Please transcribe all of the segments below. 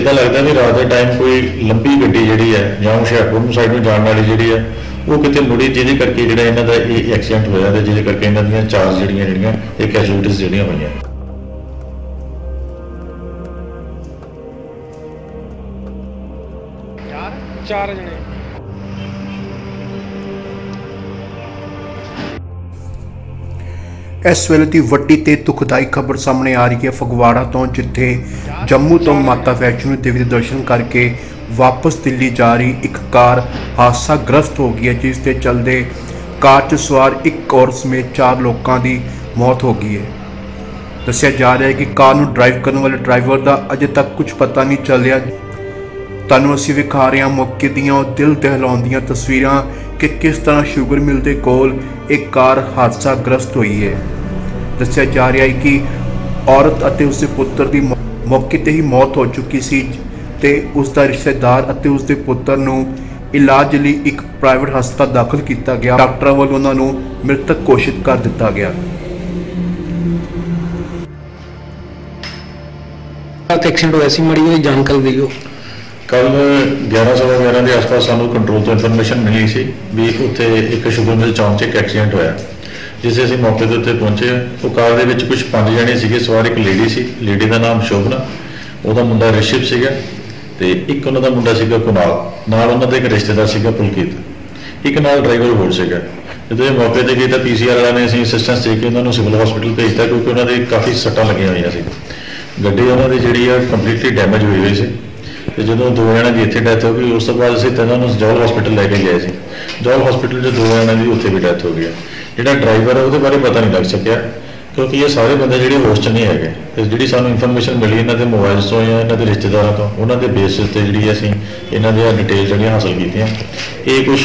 ਇਦਾਂ ਲੱਗਦਾ ਵੀ ਰਾਤ ਦੇ ਟਾਈਮ ਕੋਈ ਲੰਬੀ ਗੱਡੀ ਜਿਹੜੀ ਹੈ ਜਾਂ ਹੁਸ਼ਿਆਰਪੁਰ ਨੂੰ ਸਾਈਡ ਨੂੰ ਜਾਣ ਵਾਲੀ ਜਿਹੜੀ ਹੈ, ਉਹ ਕਿਤੇ ਮੁੜੀ ਜਿਹਦੇ ਕਰਕੇ ਜਿਹੜਾ ਇਹਨਾਂ ਦਾ ਇਹ ਐਕਸੀਡੈਂਟ ਹੋਇਆ ਤੇ ਜਿਹਦੇ ਕਰਕੇ ਇਹਨਾਂ ਦੀਆਂ ਚਾਰ ਜਿਹੜੀਆਂ ਜਿਹੜੀਆਂ, ਇਹ ਕੈਜੂਅਲਟੀਜ਼ ਜਿਹੜੀਆਂ ਹੋਈਆਂ। ਚਾਰ ਜਣੇ। ਇਸ ਵੇਲੇ ਦੀ ਵੱਡੀ ਤੇ ਦੁਖਦਾਈ ਖਬਰ ਸਾਹਮਣੇ ਆ ਰਹੀ ਹੈ। ਫਗਵਾੜਾ ਤੋਂ ਜਿੱਥੇ ਜੰਮੂ ਤੋਂ ਮਾਤਾ ਵੈਸ਼ਨੋ ਦੇਵੀ ਦੇ ਦਰਸ਼ਨ ਕਰਕੇ ਵਾਪਸ ਦਿੱਲੀ ਜਾ ਰਹੀ ਇੱਕ ਕਾਰ ਹਾਦਸਾ ਗ੍ਰਸਤ ਹੋ ਗਈ ਹੈ, ਜਿਸ ਦੇ ਚਲਦੇ ਕਾਰ 'ਚ ਸਵਾਰ ਇੱਕ ਔਰਤ ਸਮੇਤ ਚਾਰ ਲੋਕਾਂ ਦੀ ਮੌਤ ਹੋ ਗਈ ਹੈ। ਦੱਸਿਆ ਜਾ ਰਿਹਾ ਹੈ ਕਿ ਕਾਰ ਨੂੰ ਡਰਾਈਵ ਕਰਨ ਵਾਲੇ ਡਰਾਈਵਰ ਦਾ ਅਜੇ ਤੱਕ ਕੁਝ ਪਤਾ ਨਹੀਂ ਚੱਲਿਆ। ਤੁਹਾਨੂੰ ਅਸੀਂ ਵਿਖਾ ਰਹੇ ਹਾਂ ਮੌਕੇ ਦੀਆਂ ਉਹ ਦਿਲ ਦਹਿਲਾਉਂਦੀਆਂ ਤਸਵੀਰਾਂ ਕਿ ਕਿਸ ਤਰ੍ਹਾਂ ਸ਼ੂਗਰ ਮਿਲ ਦੇ ਕੋਲ ਇੱਕ ਕਾਰ ਹਾਦਸਾ ਗ੍ਰਸਤ ਹੋਈ ਹੈ। ਦੱਸਿਆ ਜਾ ਰਿਹਾ ਹੈ ਕਿ ਔਰਤ ਅਤੇ ਉਸਦੇ ਪੁੱਤਰ ਦੀ ਮੌਕੇ ਤੇ ਹੀ ਮੌਤ ਹੋ ਚੁੱਕੀ ਸੀ ਤੇ ਉਸ ਦਾ ਰਿਸ਼ਤੇਦਾਰ ਅਤੇ ਉਸ ਦੇ ਪੁੱਤਰ ਨੂੰ ਇਲਾਜ ਲਈ ਇੱਕ ਪ੍ਰਾਈਵੇਟ ਹਸਪਤਾਲ ਦਾਖਲ ਕੀਤਾ ਗਿਆ। ਡਾਕਟਰਾਂ ਵੱਲੋਂ ਉਹਨਾਂ ਨੂੰ ਮ੍ਰਿਤਕ ਘੋਸ਼ਿਤ ਕਰ ਦਿੱਤਾ ਗਿਆ। ਐਕਸੀਡੈਂਟ ਹੋਇਆ ਸੀ, ਮੜੀ ਉਹਦੀ ਜਾਣਕਾਰੀ ਦਿਓ ਕੱਲ 11:11 ਦੇ ਆਸ-ਪਾਸ ਸਾਨੂੰ ਕੰਟਰੋਲ ਤੋਂ ਇਨਫੋਰਮੇਸ਼ਨ ਮਿਲੀ ਸੀ ਵੀ ਉੱਥੇ ਇੱਕ ਸ਼ੂਗਰਮਿਲ ਚੌਂਕ 'ਚ ਇੱਕ ਐਕਸੀਡੈਂਟ ਹੋਇਆ। ਜਿਸੇ ਅਸੀਂ ਮੌਕੇ ਦੇ ਉੱਤੇ ਪਹੁੰਚੇ ਉਹ ਕਾਰ ਦੇ ਵਿੱਚ ਕੁਝ ਪੰਜ ਜਣੇ ਸੀਗੇ, ਸਵਾਰ ਇੱਕ ਲੇਡੀ ਸੀ। ਲੇਡੀ ਦਾ ਨਾਮ ਸ਼ੋਭਨਾ, ਉਹਦਾ ਮੁੰਡਾ ਰਿਸ਼ਿਵ ਸੀਗਾ ਤੇ ਇੱਕ ਉਹਨਾਂ ਦਾ ਮੁੰਡਾ ਸੀਗਾ ਕੁਨਾਲ, ਨਾਲ ਉਹਨਾਂ ਦਾ ਇੱਕ ਰਿਸ਼ਤੇਦਾਰ ਸੀਗਾ ਪੁਲਕੀਤ। ਇੱਕ ਨਾਲ ਡਰਾਈਵਰ ਹੋਰ ਸੀਗਾ। ਜਦੋਂ ਇਹ ਮੌਕੇ ਤੇ ਗਏ ਤਾਂ ਪੀਸੀਆਰ ਵਾਲਿਆਂ ਨੇ ਅਸੀਂ ਅਸਿਸਟੈਂਸ ਦੇ ਕੇ ਉਹਨਾਂ ਨੂੰ ਸਿਵਲ ਹਸਪੀਟਲ ਭੇਜਤਾ ਕਿਉਂਕਿ ਉਹਨਾਂ ਦੇ ਕਾਫੀ ਸੱਟਾਂ ਲੱਗੀਆਂ ਹੋਈਆਂ ਸੀ ਗੱਡੀ ਉਹਨਾਂ ਦੀ ਜਿਹੜੀ ਆ ਕੰਪਲੀਟਲੀ ਡੈਮੇਜ ਹੋਈ ਹੋਈ ਸੀ। ਤੇ ਜਦੋਂ ਦੋ ਜਣਾਂ ਦੀ ਇੱਥੇ ਡੈਥ ਹੋ ਗਈ, ਉਸ ਤੋਂ ਬਾਅਦ ਅਸੀਂ ਤਿੰਨਾਂ ਨੂੰ ਜੌਲ ਹਸਪੀਟਲ ਲੈ ਕੇ ਗਏ ਸੀ। ਜੌਲ ਹਸਪੀਟਲ 'ਚ ਦੋ ਜਣਾਂ ਦੀ ਉੱਥੇ ਵੀ ਡੈਥ ਹੋ ਗਈ। ਜਿਹੜਾ ਡਰਾਈਵਰ ਹੈ ਉਹਦੇ ਬਾਰੇ ਪਤਾ ਨਹੀਂ ਲੱਗ ਸਕਿਆ, ਕਿਉਂਕਿ ਇਹ ਸਾਰੇ ਬੰਦੇ ਜਿਹੜੇ ਹੋਸਟ ਨਹੀਂ ਹੈਗੇ। ਤੇ ਜਿਹੜੀ ਸਾਨੂੰ ਇਨਫੋਰਮੇਸ਼ਨ ਮਿਲੀ, ਇਹਨਾਂ ਦੇ ਮੋਬਾਈਲਸ ਤੋਂ ਜਾਂ ਇਹਨਾਂ ਦੇ ਰਿਸ਼ਤੇਦਾਰਾਂ ਤੋਂ, ਉਹਨਾਂ ਦੇ ਬੇਸਿਸ ਤੇ ਜਿਹੜੀ ਅਸੀਂ ਇਹਨਾਂ ਦੀਆਂ ਡਿਟੇਲ ਜਿਹੜੀਆਂ ਹਾਸਲ ਕੀਤੀਆਂ। ਇਹ ਕੁਝ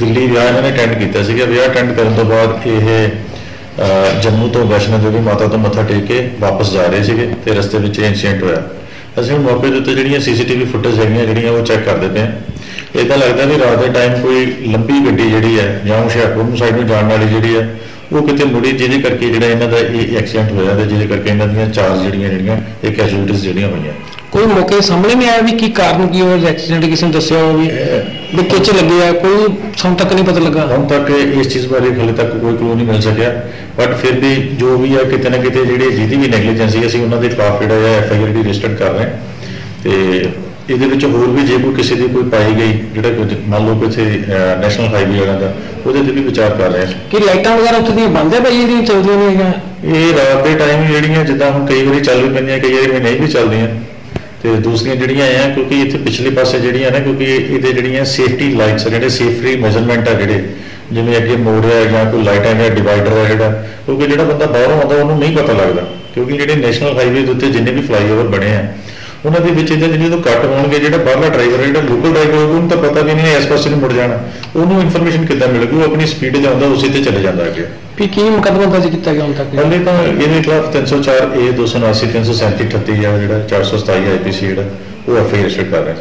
ਦਿੱਲੀ ਵਿਆਹ ਇਹਨਾਂ ਨੇ ਅਟੈਂਡ ਕੀਤਾ ਸੀਗਾ। ਵਿਆਹ ਅਟੈਂਡ ਕਰਨ ਤੋਂ ਬਾਅਦ ਇਹ ਜੰਮੂ ਤੋਂ ਵੈਸ਼ਨੋ ਦੇਵੀ ਮਾਤਾ ਤੋਂ ਮੱਥਾ ਟੇਕ ਕੇ ਵਾਪਸ ਜਾ ਰਹੇ ਸੀਗੇ ਤੇ ਰਸਤੇ ਵਿੱਚ ਇਨਸੀਡੈਂਟ ਹੋਇਆ। ਅਸੀਂ ਹੁਣ ਮੌਕੇ ਦੇ ਉੱਤੇ ਜਿਹੜੀਆਂ ਸੀਸੀਟੀਵੀ ਫੁਟੇਜ ਹੈਗੀਆਂ ਜਿਹੜੀਆਂ ਉਹ ਚੈੱਕ ਕਰਦੇ ਪਏ ਹਾਂ। ਇਦਾਂ ਲੱਗਦਾ ਵੀ ਰਾਤ ਦੇ ਟਾਈਮ ਕੋਈ ਲੰਬੀ ਗੱਡੀ ਜਿਹੜੀ ਹੈ ਜਾਂ ਹੁਸ਼ਿਆਰਪੁਰ ਨੂੰ ਸਾਈਡ ਨੂੰ ਜਾਣ ਵਾਲੀ ਜਿਹੜੀ ਹੈ ਉਹ ਕਿਤੇ ਮੁੜੀ ਜਿਹਦੇ ਕਰਕੇ ਜਿਹੜਾ ਇਹਨਾਂ ਦਾ ਇਹ ਐਕਸੀਡੈਂਟ ਹੋਇਆ ਤੇ ਜਿਹਦੇ ਕਰਕੇ ਇਹਨਾਂ ਦੀਆਂ ਚਾਰ ਜਿਹੜੀਆਂ ਜਿਹੜੀਆਂ ਇਹ ਕੈਜੂਅਲਟੀਜ਼ ਜਿਹੜੀਆਂ ਹੋਈਆਂ। ਕੋਈ ਮੌਕੇ ਸਾਹਮਣੇ ਨਹੀਂ ਆਇਆ ਵੀ ਕੀ ਕਾਰਨ ਕੀ ਹੋਇਆ ਐਕਸੀਡੈਂਟ ਕਿਸੇ ਨੇ ਦੱਸਿਆ ਹੋ ਵੀ ਕਿੱਚ ਲੱਗੇ ਆ ਕੋਈ ਸਾਨੂੰ ਤੱਕ ਨਹੀਂ ਪਤਾ ਲੱਗਾ। ਹੁਣ ਤੱਕ ਇਸ ਚੀਜ਼ ਬਾਰੇ ਹਾਲੇ ਤੱਕ ਕੋਈ ਕਲੂ ਨਹੀਂ ਮਿਲ ਸਕਿਆ। ਬਟ ਫਿਰ ਵੀ ਜੋ ਵੀ ਹੈ ਕਿਤੇ ਨਾ ਕਿਤੇ ਜਿਹੜੇ ਜਿਹਦੀ ਵੀ ਨੈਗਲੀਜੈਂਸ ਅਸੀਂ ਉਹਨਾਂ ਦੇ ਖਿਲਾਫ ਜਿਹੜਾ ਹੈ ਐਫ ਆਈ ਆਰ ਦੀ ਰਜਿਸਟਰ ਕਰ ਰਹੇ ਤੇ ਇਹਦੇ ਵਿੱਚ ਹੋਰ ਵੀ ਜੇ ਕੋਈ ਕਿਸੇ ਦੀ ਕੋਈ ਪਾਈ ਗਈ ਜਿਹੜਾ ਕੁਝ ਮੰਨ ਲਓ ਕਿਸੇ ਨੈਸ਼ਨਲ ਹਾਈਵੇ ਵਾਲਾ ਦਾ ਉਹਦੇ ਤੇ ਵੀ ਵਿਚਾਰ ਕਰ ਰਹੇ ਹਾਂ। ਕਿ ਲਾਈਟਾਂ ਵਗੈਰਾ ਉੱਥੇ ਦੀਆਂ ਬੰਦ ਹੈ ਭਾਈ ਇਹਦੀਆਂ ਚੱਲਦੀਆਂ ਨਹੀਂ ਹੈਗੀਆਂ? ਇਹ ਰਾਤ ਦੇ ਟਾਈਮ ਜਿਹੜੀਆਂ ਜਿੱਦਾਂ ਹੁਣ ਕਈ ਵਾਰੀ ਚੱਲ ਵੀ ਪੈਂਦੀਆਂ ਕਈ ਵਾਰੀ ਨਹੀਂ ਵੀ ਚੱਲਦੀਆਂ। ਤੇ ਦੂਸਰੀਆਂ ਜਿਹੜੀਆਂ ਆ, ਕਿਉਂਕਿ ਇੱਥੇ ਪਿਛਲੇ ਪਾਸੇ ਜਿਹੜੀਆਂ ਨੇ, ਕਿਉਂਕਿ ਇਹਦੇ ਜਿਹੜੀਆਂ ਸੇਫਟੀ ਲਾਈਟਸ ਜਿਹੜੇ ਸੇਫਟੀ ਮੈਜ਼ਰਮੈਂਟ ਆ ਜਿਹੜੇ, ਜਿਵੇਂ ਅੱਗੇ ਮੋੜ ਹੈ ਜਾਂ ਕੋਈ ਲਾਈਟ ਹੈ ਜਾਂ ਡਿਵਾਈਡਰ ਹੈ ਜਿਹੜਾ, ਕਿਉਂਕਿ ਜਿਹੜਾ ਬੰਦਾ ਬਾਹਰੋਂ ਆਉਂਦਾ, ਉਹਨੂੰ ਨਹੀਂ ਪਤਾ ਲੱਗਦਾ, ਕਿਉਂਕਿ ਜਿਹੜੇ ਨੈਸ਼ਨਲ ਹਾਈਵੇ ਦੇ ਉੱਤੇ ਜਿੰਨੇ ਵੀ ਫਲਾਈਓਵਰ ਬਣੇ ਆ, ਉਹਨਾਂ ਦੇ ਵਿੱਚ ਇਹਦੇ ਜਦੋਂ ਕੱਟ ਹੋਣਗੇ ਜਿਹੜਾ ਬਾਹਰਲਾ ਡਰਾਈਵਰ ਜਿਹੜਾ ਲੋਕਲ ਡਰਾਈਵਰ ਉਹਨੂੰ ਤਾਂ ਪਤਾ ਵੀ ਨਹੀਂ ਹੈ ਇਸ ਪਾਸੇ ਨੂੰ ਮੁੜ ਜਾਣਾ, ਉਹਨੂੰ ਇਨਫੋਰਮੇਸ਼ਨ ਕਿੱਦਾਂ ਮਿਲੇਗੀ, ਉਹ ਆਪਣੀ ਸਪੀਡ ਤੇ ਜਾਂਦਾ ਉਸੇ ਤੇ ਚਲੇ ਜਾਂਦਾ ਅੱਗੇ। ਵੀ ਕੀ ਮੁਕੱਦਮਾ ਦਰਜ ਕੀਤਾ ਗਿਆ ਹੁਣ ਤੱਕ? ਪਹਿਲੇ ਤਾਂ ਇਹਦੇ ਖਿਲਾਫ 304 ਏ 279 337 38 ਜਿਹੜਾ 427 ਆਈਪੀਸੀ ਜਿਹੜਾ, ਉਹ ਐਫਆਈਆਰ ਰਜਿਸਟਰ ਕਰ ਰਹੇ